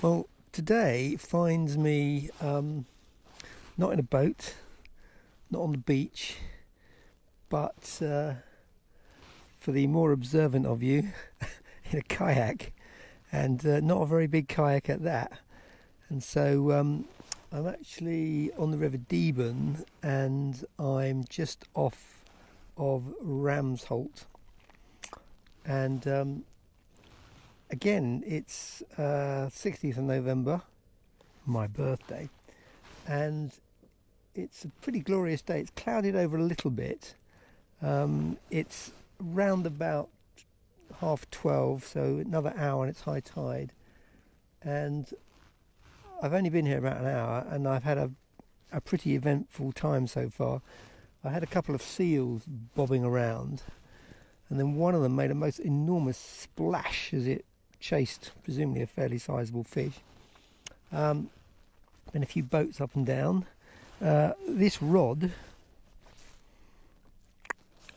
Well, today finds me um, not in a boat, not on the beach, but uh, for the more observant of you, in a kayak, and uh, not a very big kayak at that. And so um, I'm actually on the River Deben, and I'm just off of Ramsholt, and um, again, it's uh, 60th of November, my birthday, and it's a pretty glorious day. It's clouded over a little bit. Um, it's round about half 12, so another hour and it's high tide. And I've only been here about an hour and I've had a, a pretty eventful time so far. I had a couple of seals bobbing around, and then one of them made a most enormous splash as it chased presumably a fairly sizable fish. Um, and a few boats up and down. Uh, this rod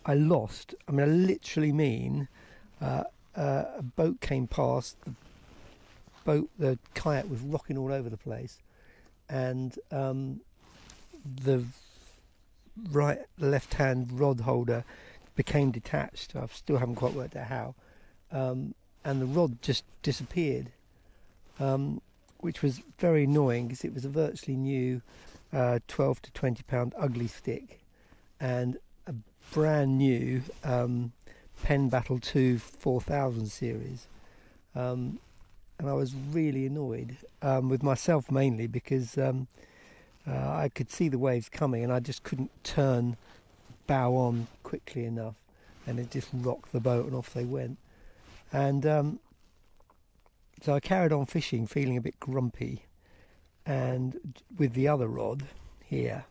I lost. I mean, I literally mean uh, uh, a boat came past. The boat, the kayak was rocking all over the place, and um, the right left hand rod holder became detached. I still haven't quite worked out how. Um, and the rod just disappeared, um, which was very annoying because it was a virtually new uh, 12 to 20 pound Ugly Stik and a brand new um, Penn Battle 2 4000 series. Um, and I was really annoyed um, with myself mainly because um, uh, I could see the waves coming and I just couldn't turn bow on quickly enough and it just rocked the boat and off they went. And um, so I carried on fishing, feeling a bit grumpy, and with the other rod here,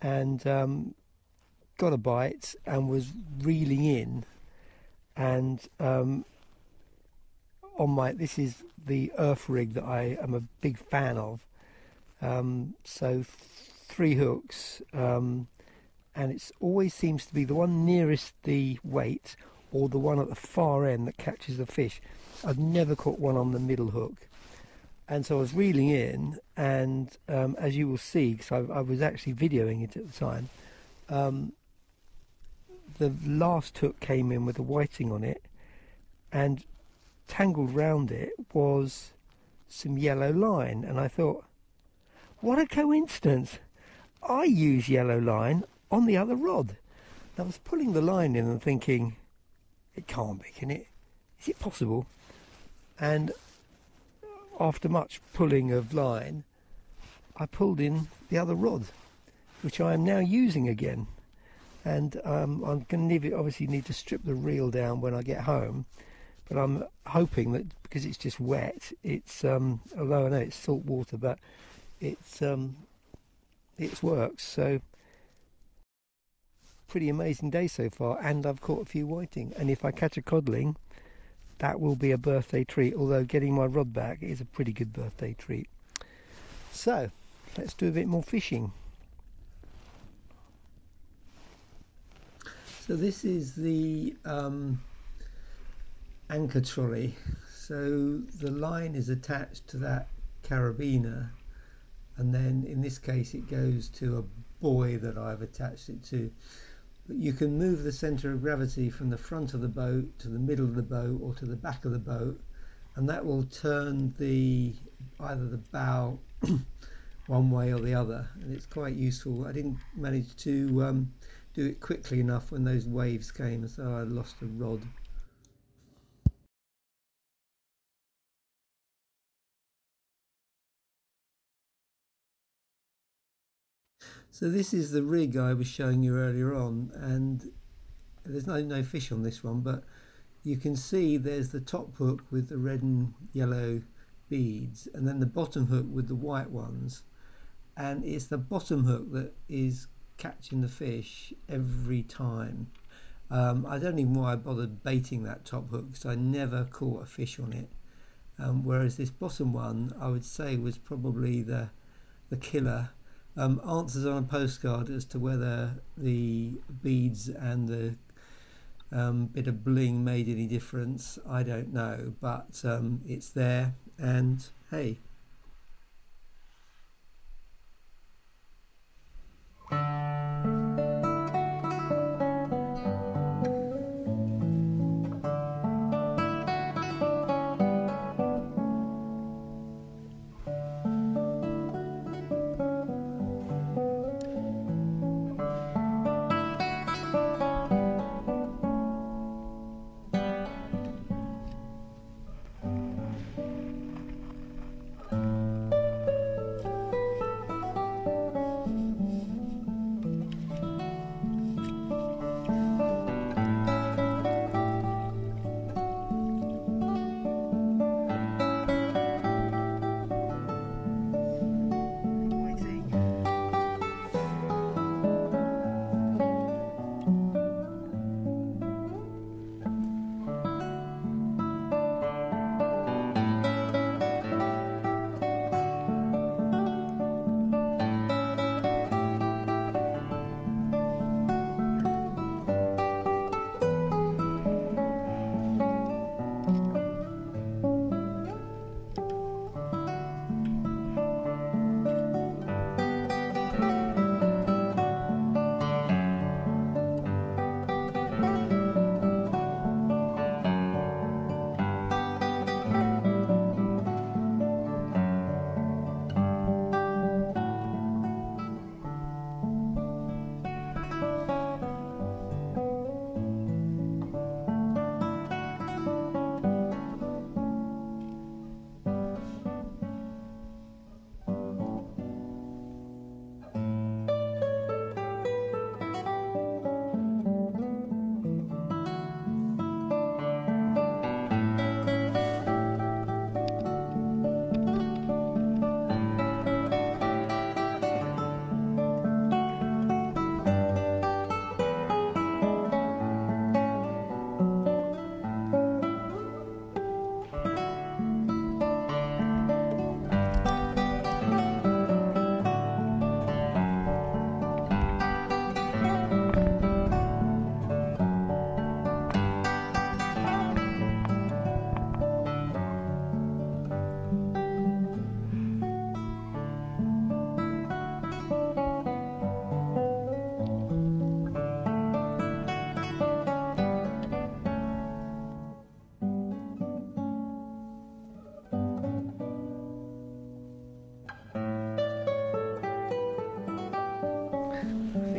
and um, got a bite and was reeling in, and um, on my this is the earth rig that I am a big fan of. Um, so three hooks, um, and it always seems to be the one nearest the weight or the one at the far end that catches the fish. I've never caught one on the middle hook. And so I was reeling in, and um, as you will see, because I, I, was actually videoing it at the time, um, the last hook came in with a whiting on it, and tangled round it was some yellow line. And I thought, what a coincidence! I use yellow line on the other rod. And I was pulling the line in and thinking, it can't be, can it? Is it possible? And after much pulling of line, I pulled in the other rod, which I am now using again. And um, I'm going to obviously need to strip the reel down when I get home. But I'm hoping that because it's just wet, it's um, although I know it's salt water, but it's um, it works. So pretty amazing day so far, and I've caught a few whiting. And if I catch a codling, that will be a birthday treat. Although getting my rod back is a pretty good birthday treat. So let's do a bit more fishing. So this is the um, anchor trolley. So the line is attached to that carabiner, and then in this case it goes to a buoy that I've attached it to you can move the center of gravity from the front of the boat to the middle of the boat or to the back of the boat and that will turn the either the bow one way or the other. And it's quite useful. I didn't manage to um, do it quickly enough when those waves came so I lost a rod So this is the rig I was showing you earlier on and there's no, no fish on this one but you can see there's the top hook with the red and yellow beads and then the bottom hook with the white ones and it's the bottom hook that is catching the fish every time. Um, I don't even know why I bothered baiting that top hook because I never caught a fish on it. Um, whereas this bottom one I would say was probably the the killer um, answers on a postcard as to whether the beads and the um, bit of bling made any difference, I don't know, but um, it's there, and hey,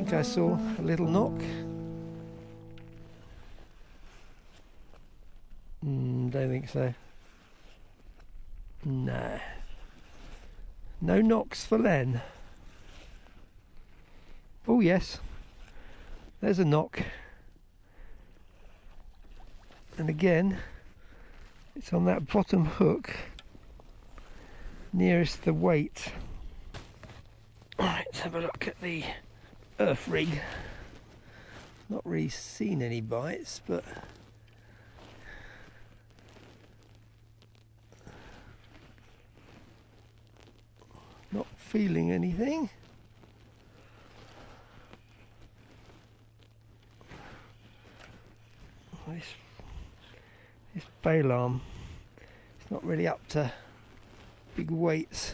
think I saw a little knock. Mm, don't think so. Nah. No knocks for Len. Oh yes. There's a knock. And again, it's on that bottom hook nearest the weight. Right, let's have a look at the earth rig. Not really seen any bites, but not feeling anything. This, this bail arm, it's not really up to big weights.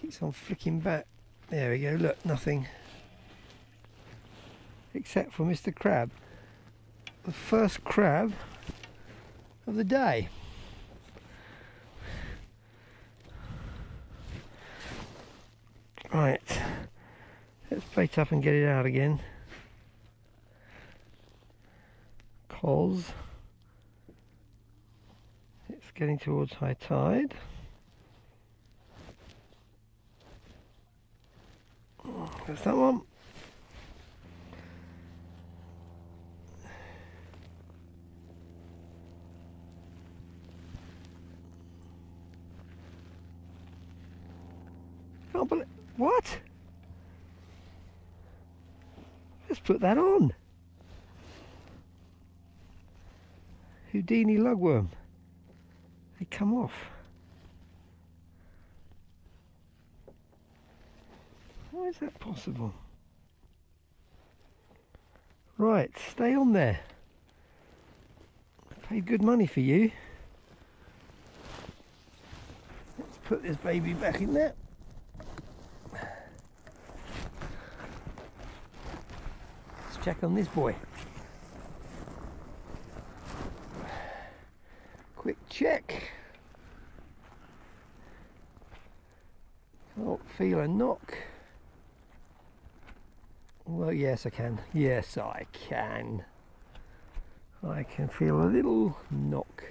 Keeps on flicking back. There we go, look, nothing except for Mr. Crab. The first crab of the day. Right, let's bait up and get it out again. Cause it's getting towards high tide. There's that one. Can't believe what? Let's put that on. Houdini lugworm. They come off. How is that possible? Right, stay on there. I Paid good money for you. Let's put this baby back in there. Check on this boy. Quick check. Can't feel a knock. Well, yes, I can. Yes, I can. I can feel a little knock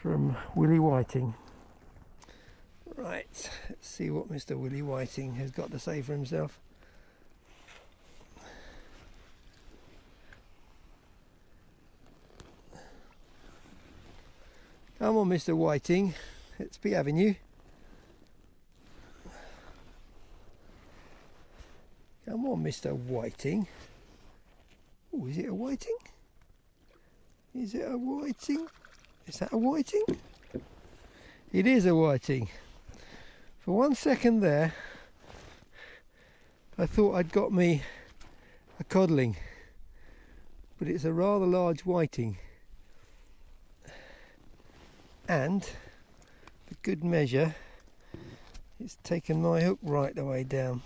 from Willie Whiting. Right, let's see what Mr. Willie Whiting has got to say for himself. Come on, Mr. Whiting, be having you. Come on, Mr. Whiting. Oh, is it a whiting? Is it a whiting? Is that a whiting? It is a whiting. For one second there, I thought I'd got me a codling, but it's a rather large whiting. And, for good measure, it's taken my hook right the way down.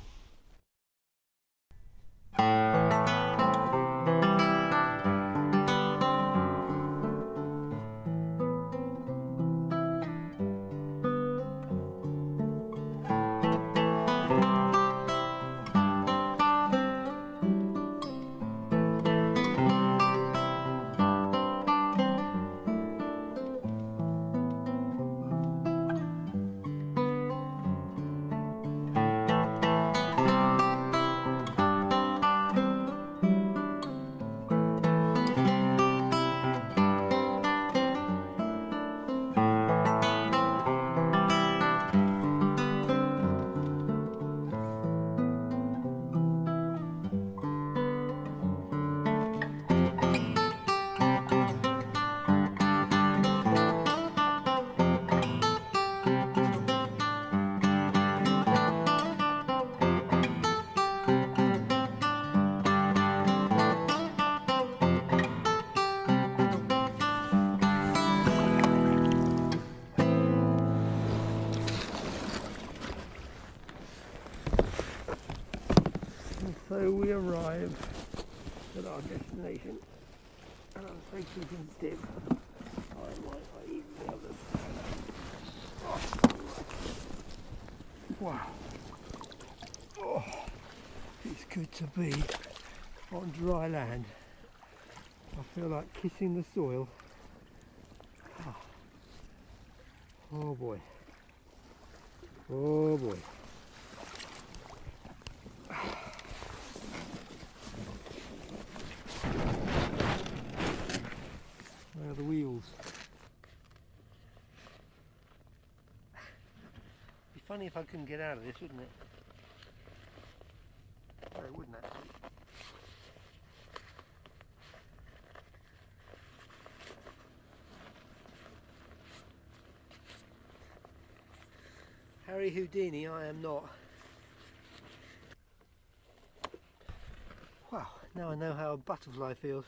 Oh. Wow. Oh, it's good to be on dry land. I feel like kissing the soil. Ah. Oh boy. Oh boy. Are the wheels? Be funny if I couldn't get out of this, wouldn't it? Well, it wouldn't actually. Harry Houdini, I am not. Wow, now I know how a butterfly feels.